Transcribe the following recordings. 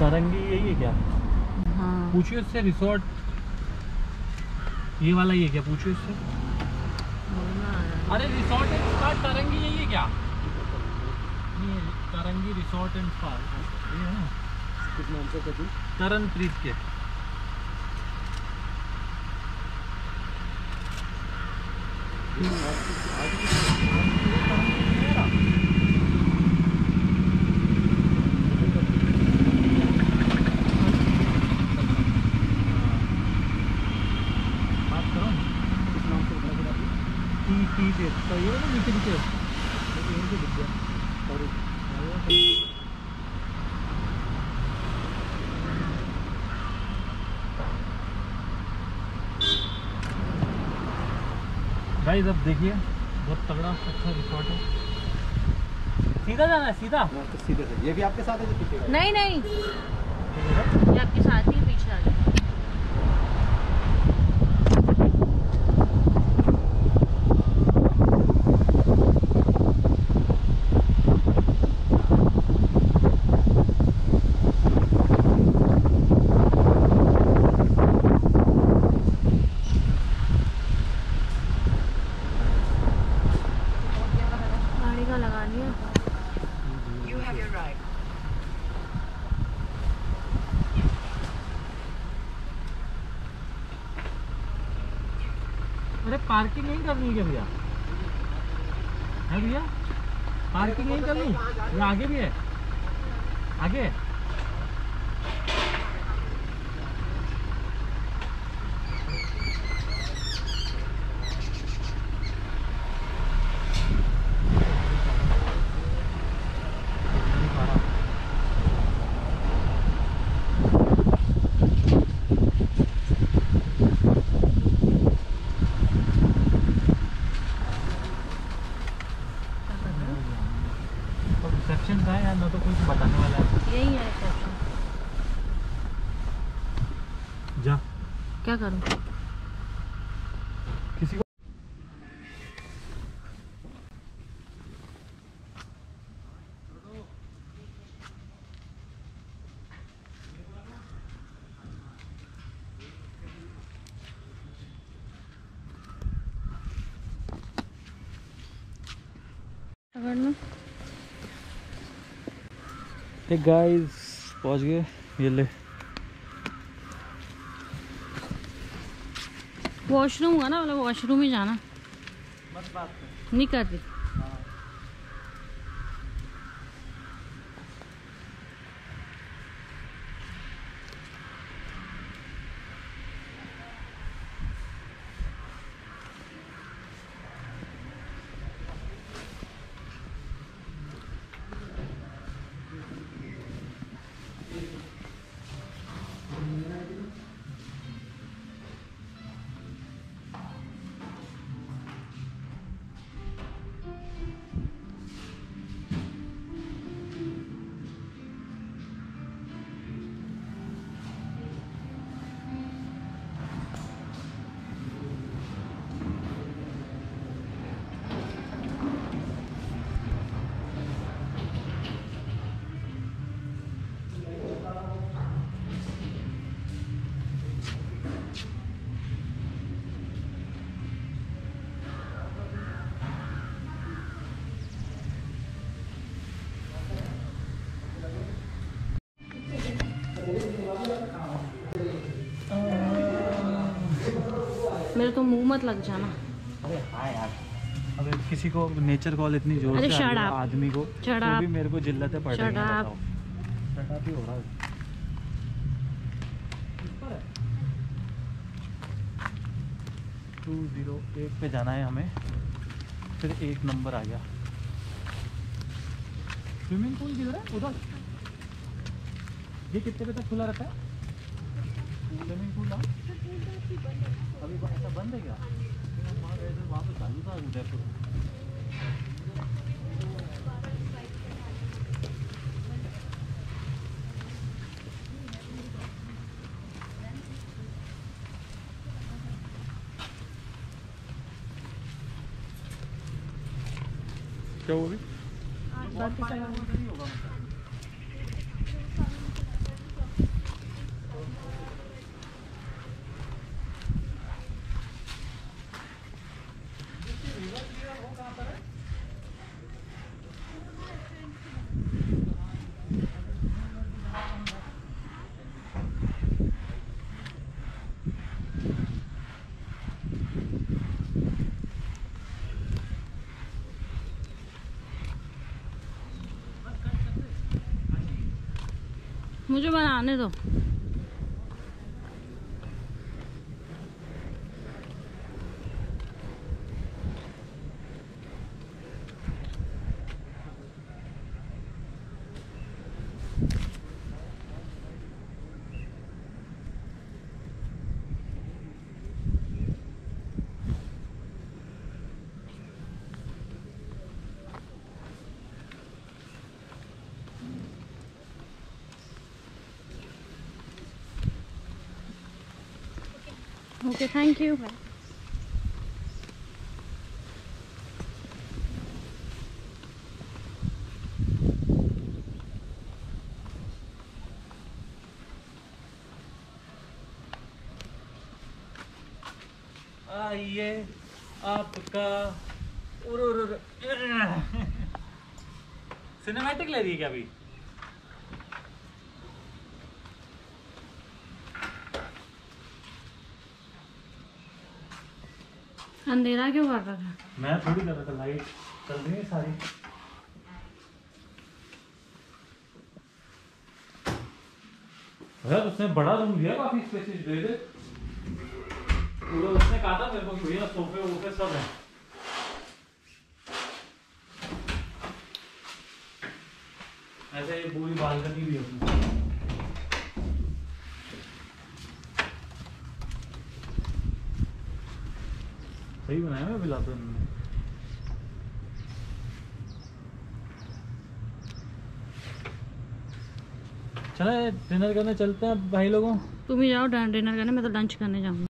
तरंगी यही है क्या? हाँ। पूछिए उससे रिसोर्ट ये वाला ये क्या? पूछिए उससे। अरे रिसोर्ट एंड स्पा तरंगी यही है क्या? ये तरंगी रिसोर्ट एंड स्पा ये है ना? किस नाम से कभी तरन प्रीत के बात करो ना। किस नाम से बता दिया आपने टी टी पे तो ना यहीं दिख गया। और गाइस अब देखिए बहुत तगड़ा अच्छा रिसोर्ट है। सीधा जाना है सीधा। हाँ, तो सीधे से ये भी आपके साथ है जो पीछे नहीं नहीं। ये आपके साथ ही पीछे आ गया गाड़ी का लगा लिया अरे पार्किंग नहीं करनी है भैया? है भैया? पार्किंग नहीं करनी? आगे भी है? आगे? है? तो रिसेप्शन का है या ना तो कुछ बताने वाला है यही है रिसेप्शन जा क्या करूँ? गाइस पहुँच गए ये ले। वॉशरूम हुआ ना मतलब वॉशरूम ही जाना। नहीं कर रही। मेरे तो मुँह मत लग जाना। अरे हाँ यार अबे किसी को नेचर कॉल इतनी ज़ोर अरे से है आदमी को तो भी मेरे को जिल्लतें पड़ रही हैं हो रहा है। टू ज़ीरो एट पे जाना है हमें फिर एक नंबर आ गया। स्विमिंग पूल किधर है? उधर। ये कितने बजे तक खुला रहता है? स्विमिंग पूल अभी ऐसा बंद है क्या? वहाँ पे चालू था उदयपुर क्या हुआ अभी? मुझे बनाने दो। ओके थैंक यू आइए आपका सिनेमैटिक ले रही है क्या अभी? अंधेरा क्यों कर रहा था मैं थोड़ी कर रहा था लाइट चल रही है सारी। यार उसने बड़ा रूम दिया काफ़ी स्पेसिस दे दे। पूरा उसने कहा था मेरे को कि भैया सोफे वोफे सब है। ऐसे ये पूरी बालकनी भी है। सही बनाया है बिलासपुर में चला डिनर करने चलते हैं भाई लोगों। तुम ही जाओ डिनर करने मैं तो लंच करने जाऊँगी।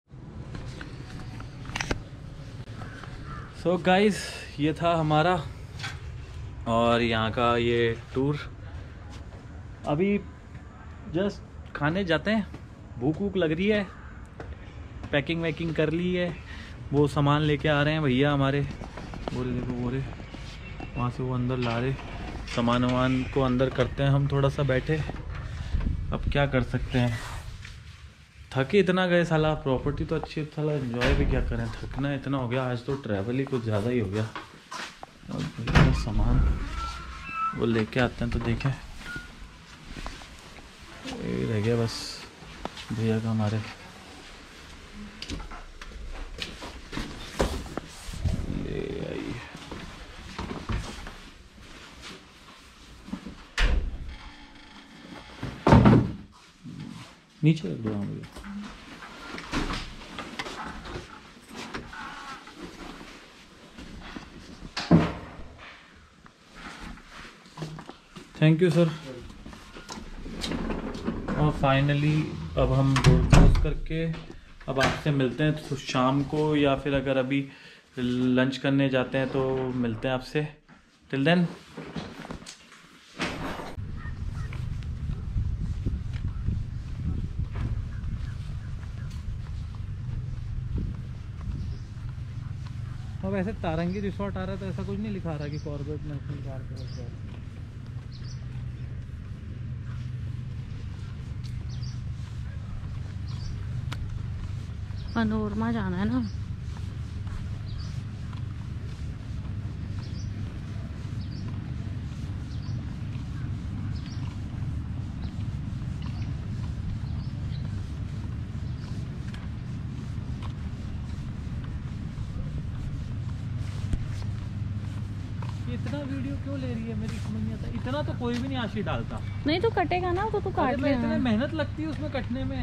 सो so गाइस ये था हमारा और यहाँ का ये टूर अभी जस्ट खाने जाते हैं। भूख वूख लग रही है। पैकिंग वैकिंग कर ली है। वो सामान लेके आ रहे हैं भैया हमारे। बोरे देखो बोरे वहाँ से वो अंदर ला रहे। सामान वामान को अंदर करते हैं हम थोड़ा सा बैठे। अब क्या कर सकते हैं? थके इतना गए साला प्रॉपर्टी तो अच्छी है, साला एंजॉय भी क्या करें? थकना इतना हो गया आज तो ट्रैवल ही कुछ ज़्यादा ही हो गया। सामान वो लेके आते हैं तो देखें। रह गया बस भैया का हमारे ले आइए नीचे रख दो भैया थैंक यू सर और फाइनली अब हम डोर क्लोज करके अब आपसे मिलते हैं तो शाम को या फिर अगर अभी लंच करने जाते हैं तो मिलते हैं आपसे। टिल देन ऐसे तारंगी रिसोर्ट आ रहा है तो ऐसा कुछ नहीं लिखा रहा कि कॉर्बेट नेशनल पार्क है पनोरमा जाना है ना? इतना वीडियो क्यों ले रही है मेरी समझ नहीं आता। इतना तो कोई भी नहीं आशी डालता। नहीं तो कटेगा ना तो तू काट मैं इतने मेहनत लगती है उसमें कटने में।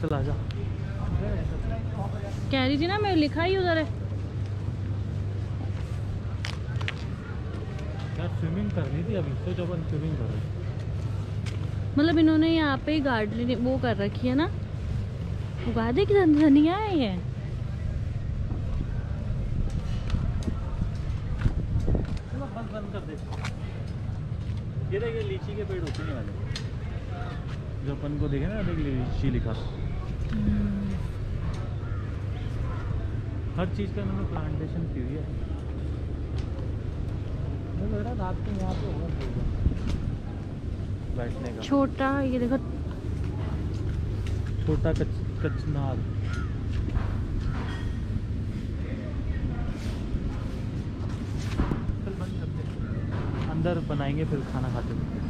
चला जा कह रही थी ना मैं लिखा ही उधर है। स्विमिंग करनी थी अभी तो जब अपन स्विमिंग कर रहे मतलब इन्होंने यहाँ पे गार्डन वो कर रखी है ना? उगा दे कि धनिया है ये? बस बंद कर दे ये देखिए लीची के पेड़ उतरने वाले जो अपन को देखे ना देख लीची लिखा। हर चीज़ का इन्होंने प्लांटेशन की हुई है मुझे लग रहा है रात को यहाँ पे होगा program, बैठने का। छोटा ये देखो। छोटा कच हैं। अंदर बनाएँगे फिर खाना खाते हैं